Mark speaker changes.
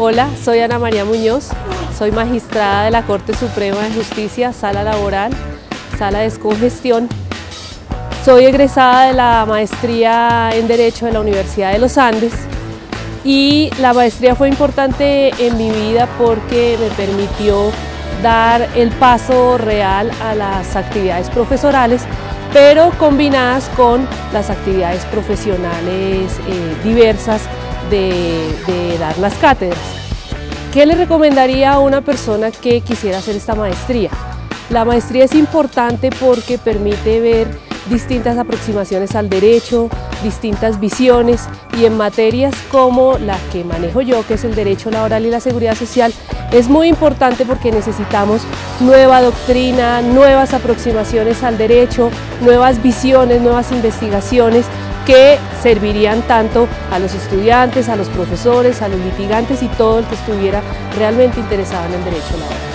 Speaker 1: Hola, soy Ana María Muñoz, soy magistrada de la Corte Suprema de Justicia, Sala Laboral, Sala de Descongestión. Soy egresada de la maestría en Derecho de la Universidad de los Andes y la maestría fue importante en mi vida porque me permitió dar el paso real a las actividades profesorales pero combinadas con las actividades profesionales eh, diversas de, dar las cátedras. ¿Qué le recomendaría a una persona que quisiera hacer esta maestría? La maestría es importante porque permite ver distintas aproximaciones al derecho, distintas visiones y en materias como la que manejo yo, que es el derecho laboral y la seguridad social, es muy importante porque necesitamos nueva doctrina, nuevas aproximaciones al derecho, nuevas visiones, nuevas investigaciones que servirían tanto a los estudiantes, a los profesores, a los litigantes y todo el que estuviera realmente interesado en el derecho laboral.